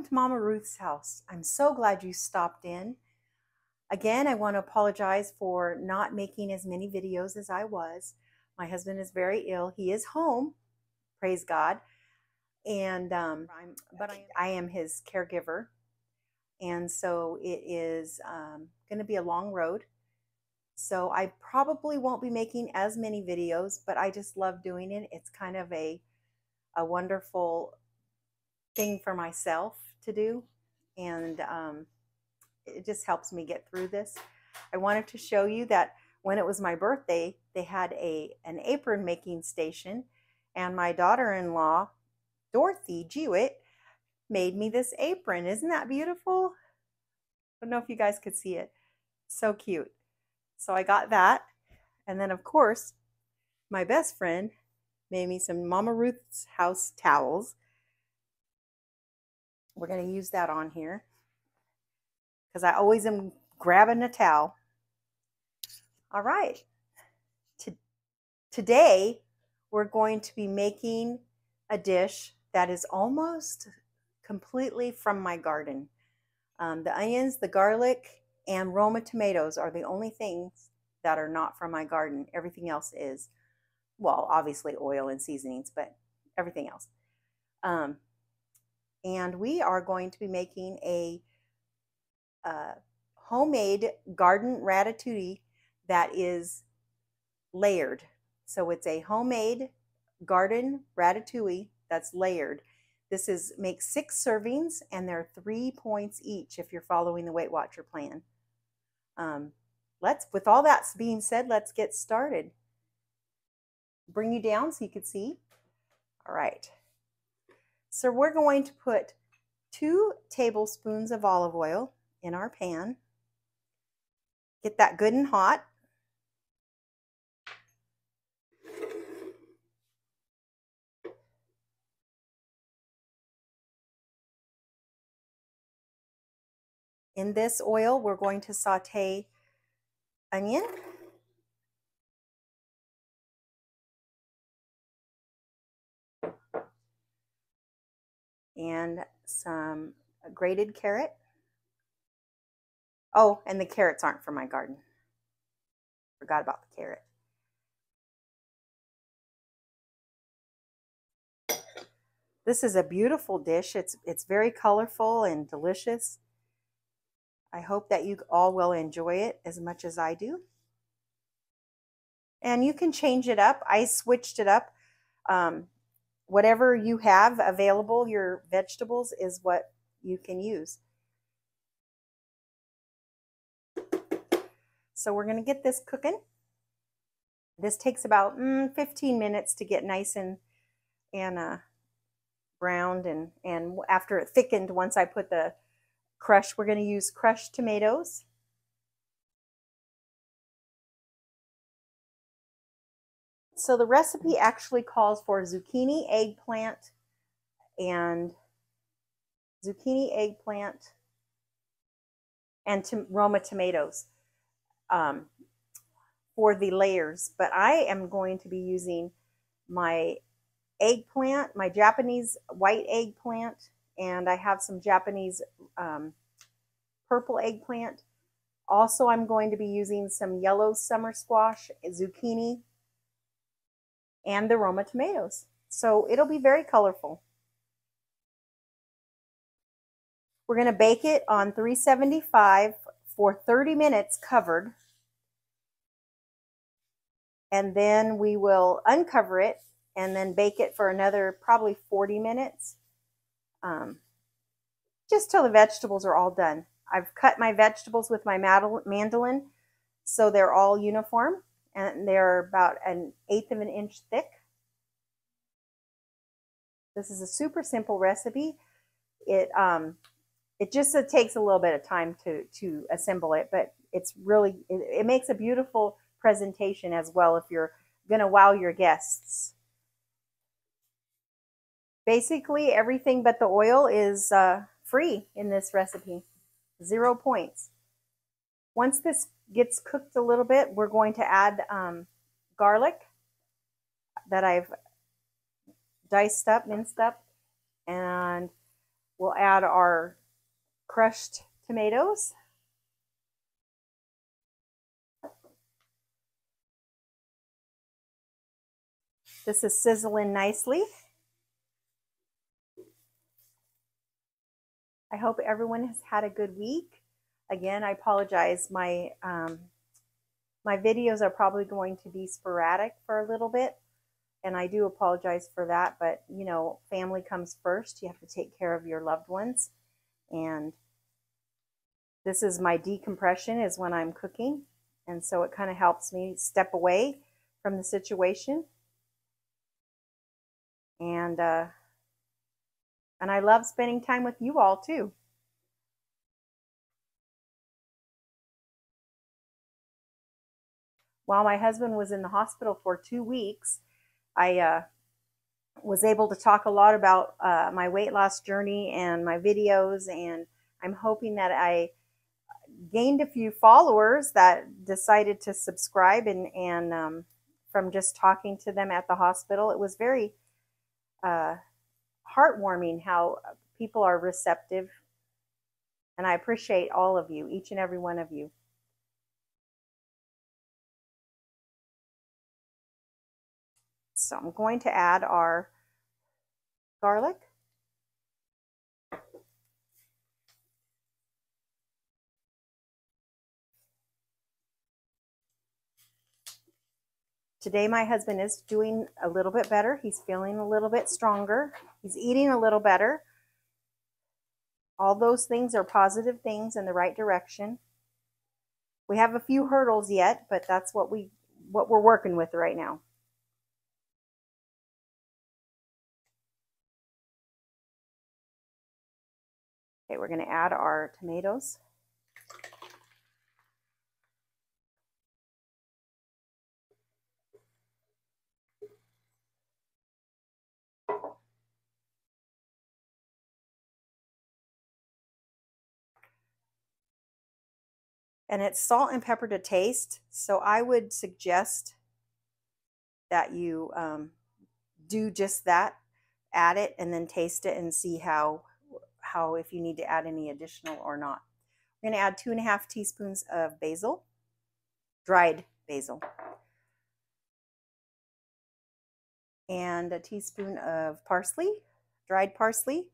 welcome to Mama Ruth's house. I'm so glad you stopped in. Again, I want to apologize for not making as many videos as I was. My husband is very ill. He is home, praise God. And um, I'm, but I, I am his caregiver. And so it is um, going to be a long road. So I probably won't be making as many videos, but I just love doing it. It's kind of a, a wonderful thing for myself to do. And um, it just helps me get through this. I wanted to show you that when it was my birthday, they had a an apron making station, and my daughter-in-law, Dorothy Jewett, made me this apron. Isn't that beautiful? I don't know if you guys could see it. So cute. So I got that. And then, of course, my best friend made me some Mama Ruth's House towels. We're going to use that on here because I always am grabbing a towel. All right. To, today, we're going to be making a dish that is almost completely from my garden. Um, the onions, the garlic, and Roma tomatoes are the only things that are not from my garden. Everything else is, well, obviously oil and seasonings, but everything else. Um, and we are going to be making a uh, homemade garden ratatouille that is layered. So it's a homemade garden ratatouille that's layered. This is make six servings and they're three points each if you're following the Weight Watcher plan. Um, let's, with all that being said, let's get started. Bring you down so you can see. All right. So we're going to put two tablespoons of olive oil in our pan. Get that good and hot. In this oil, we're going to saute onion. And some grated carrot. Oh, and the carrots aren't for my garden. Forgot about the carrot. This is a beautiful dish. It's, it's very colorful and delicious. I hope that you all will enjoy it as much as I do. And you can change it up. I switched it up. Um, whatever you have available, your vegetables, is what you can use. So we're going to get this cooking. This takes about mm, 15 minutes to get nice and, and uh, browned. And, and after it thickened, once I put the crush, we're going to use crushed tomatoes. So the recipe actually calls for zucchini, eggplant, and zucchini, eggplant, and to Roma tomatoes um, for the layers. But I am going to be using my eggplant, my Japanese white eggplant, and I have some Japanese um, purple eggplant. Also, I'm going to be using some yellow summer squash, zucchini, and the Roma tomatoes. So it'll be very colorful. We're going to bake it on 375 for 30 minutes covered. And then we will uncover it and then bake it for another probably 40 minutes. Um, just till the vegetables are all done. I've cut my vegetables with my mandolin so they're all uniform and they're about an eighth of an inch thick. This is a super simple recipe. It um, it just it takes a little bit of time to to assemble it, but it's really it, it makes a beautiful presentation as well if you're going to wow your guests. Basically, everything but the oil is uh, free in this recipe. Zero points. Once this gets cooked a little bit, we're going to add um, garlic that I've diced up, minced up, and we'll add our crushed tomatoes. This is sizzling nicely. I hope everyone has had a good week. Again, I apologize. My um, my videos are probably going to be sporadic for a little bit, and I do apologize for that. But you know, family comes first. You have to take care of your loved ones, and this is my decompression is when I'm cooking, and so it kind of helps me step away from the situation and uh, and I love spending time with you all too. While my husband was in the hospital for two weeks, I uh, was able to talk a lot about uh, my weight loss journey and my videos, and I'm hoping that I gained a few followers that decided to subscribe and and um, from just talking to them at the hospital, it was very uh, heartwarming how people are receptive. And I appreciate all of you, each and every one of you. So I'm going to add our garlic. Today, my husband is doing a little bit better. He's feeling a little bit stronger. He's eating a little better. All those things are positive things in the right direction. We have a few hurdles yet, but that's what we what we're working with right now. Okay, we're going to add our tomatoes. and it's salt and pepper to taste. So I would suggest that you um, do just that, add it and then taste it and see how, how if you need to add any additional or not. We're going to add two and a half teaspoons of basil, dried basil, and a teaspoon of parsley, dried parsley,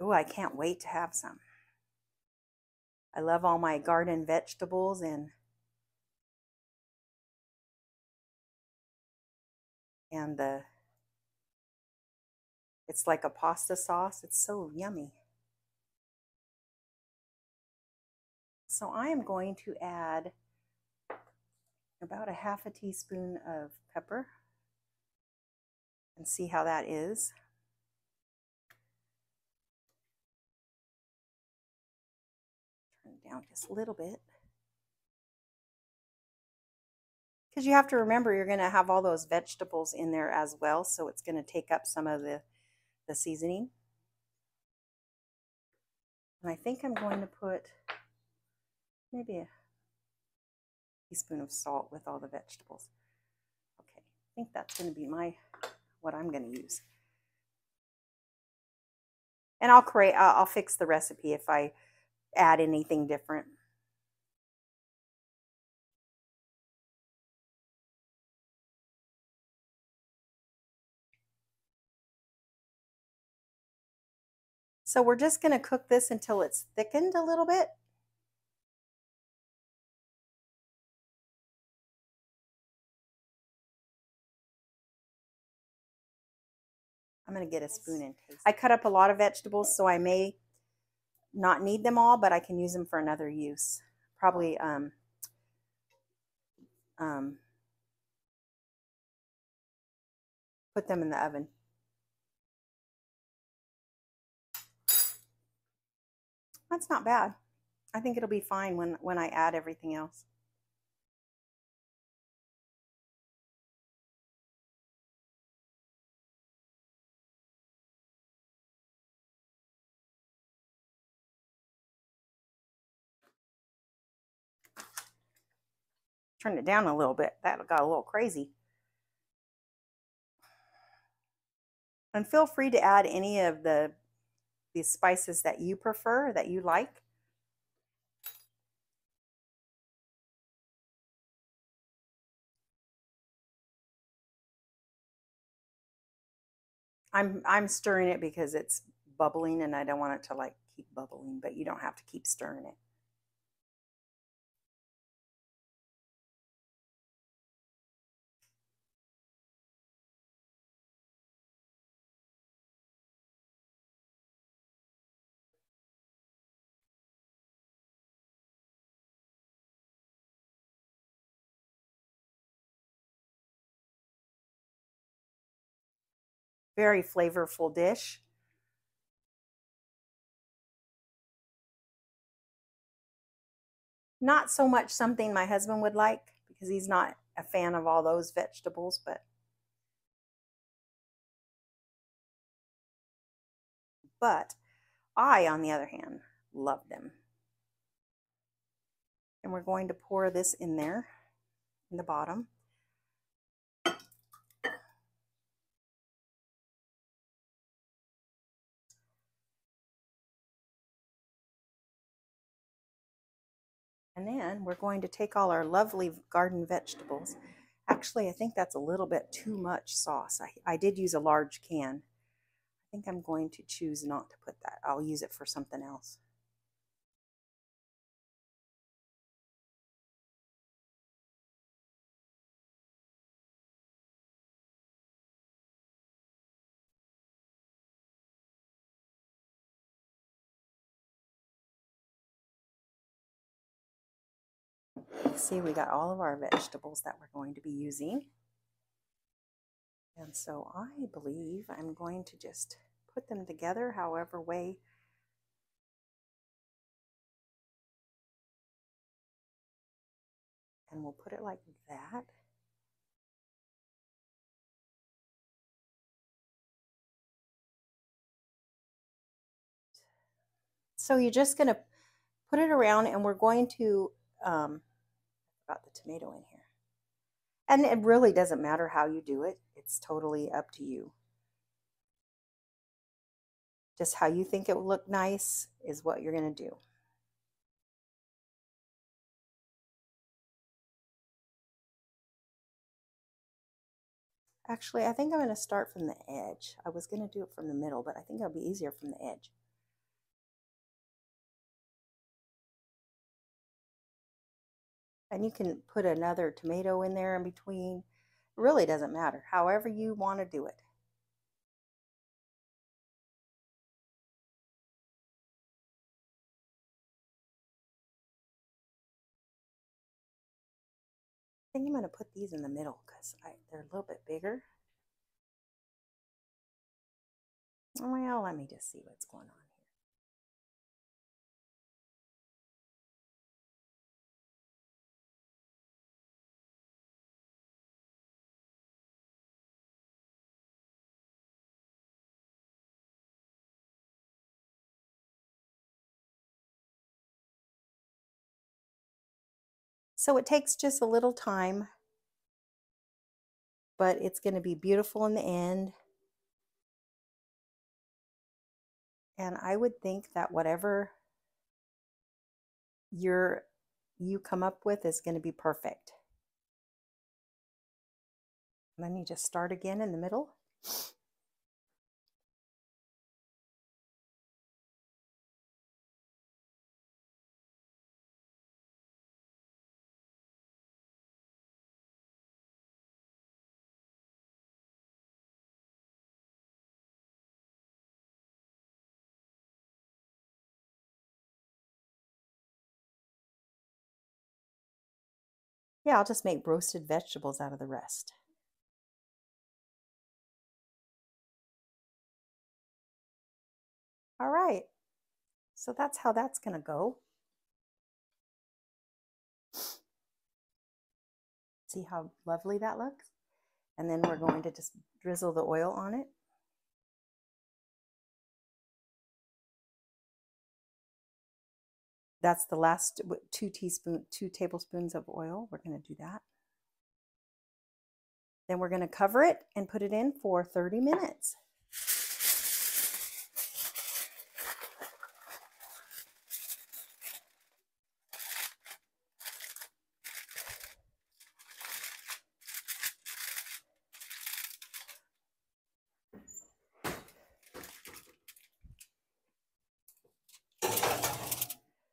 Oh, I can't wait to have some. I love all my garden vegetables and and the it's like a pasta sauce. It's so yummy. So I am going to add about a half a teaspoon of pepper and see how that is. Down just a little bit. Because you have to remember you're going to have all those vegetables in there as well, so it's going to take up some of the, the seasoning. And I think I'm going to put maybe a teaspoon of salt with all the vegetables. Okay, I think that's going to be my what I'm going to use. And I'll create I'll, I'll fix the recipe if I add anything different. So we're just going to cook this until it's thickened a little bit. I'm going to get a spoon and taste. I cut up a lot of vegetables, so I may not need them all, but I can use them for another use. Probably um, um, put them in the oven. That's not bad. I think it'll be fine when, when I add everything else. Turn it down a little bit. That got a little crazy. And feel free to add any of the, the spices that you prefer, that you like. I'm I'm stirring it because it's bubbling and I don't want it to like keep bubbling, but you don't have to keep stirring it. Very flavorful dish. Not so much something my husband would like because he's not a fan of all those vegetables, but but I, on the other hand, love them. And we're going to pour this in there in the bottom. And then we're going to take all our lovely garden vegetables. Actually, I think that's a little bit too much sauce. I, I did use a large can. I think I'm going to choose not to put that. I'll use it for something else. See we got all of our vegetables that we're going to be using. And so I believe I'm going to just put them together however way and we'll put it like that. So you're just going to put it around and we're going to um, got the tomato in here. And it really doesn't matter how you do it. It's totally up to you. Just how you think it will look nice is what you're going to do. Actually, I think I'm going to start from the edge. I was going to do it from the middle, but I think it'll be easier from the edge. And you can put another tomato in there in between. It really doesn't matter. However you want to do it. I think I'm going to put these in the middle because they're a little bit bigger. Well, let me just see what's going on. So it takes just a little time, but it's going to be beautiful in the end. And I would think that whatever you're, you come up with is going to be perfect. Let me just start again in the middle. Yeah, I'll just make roasted vegetables out of the rest. All right, so that's how that's going to go. See how lovely that looks? And then we're going to just drizzle the oil on it. That's the last two teaspoon, two tablespoons of oil. We're going to do that. Then we're going to cover it and put it in for 30 minutes.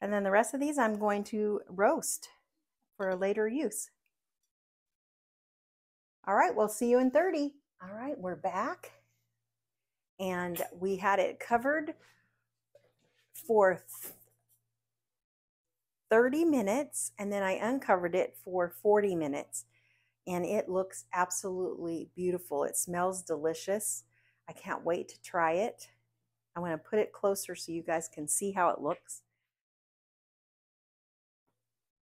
And then the rest of these I'm going to roast for a later use. All right, we'll see you in 30. All right, we're back. And we had it covered for 30 minutes and then I uncovered it for 40 minutes. And it looks absolutely beautiful. It smells delicious. I can't wait to try it. I'm going to put it closer so you guys can see how it looks.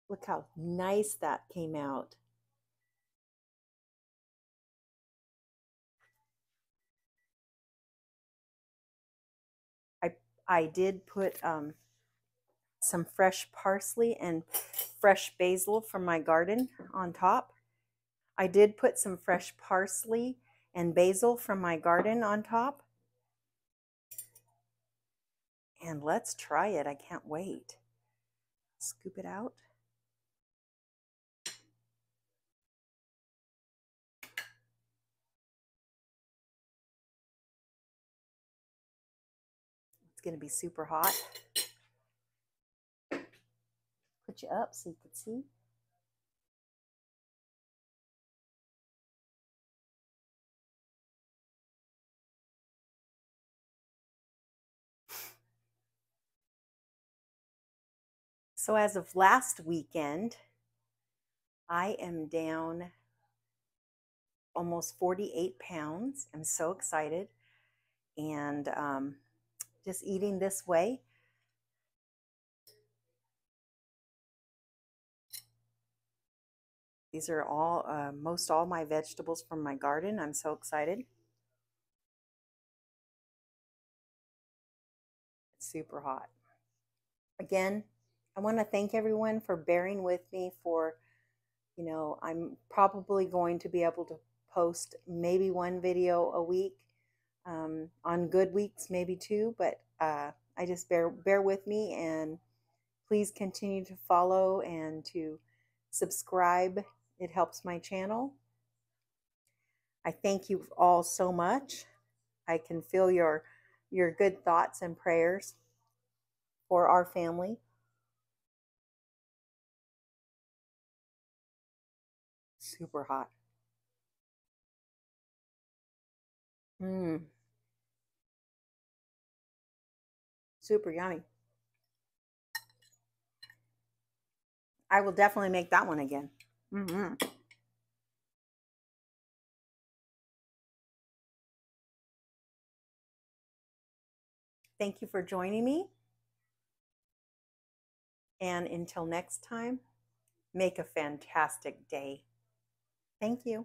Look how nice that came out. I, I did put um, some fresh parsley and fresh basil from my garden on top. I did put some fresh parsley and basil from my garden on top. And let's try it. I can't wait. Scoop it out. It's going to be super hot. Put you up so you can see. So as of last weekend, I am down almost 48 pounds. I'm so excited. And um, just eating this way. These are all, uh, most all my vegetables from my garden. I'm so excited. It's super hot. Again, I want to thank everyone for bearing with me for, you know, I'm probably going to be able to post maybe one video a week um, on good weeks, maybe two, but uh, I just bear bear with me and please continue to follow and to subscribe. It helps my channel. I thank you all so much. I can feel your your good thoughts and prayers for our family. Super hot. Mmm. Super yummy. I will definitely make that one again. Mm-hmm. Thank you for joining me. And until next time, make a fantastic day. Thank you.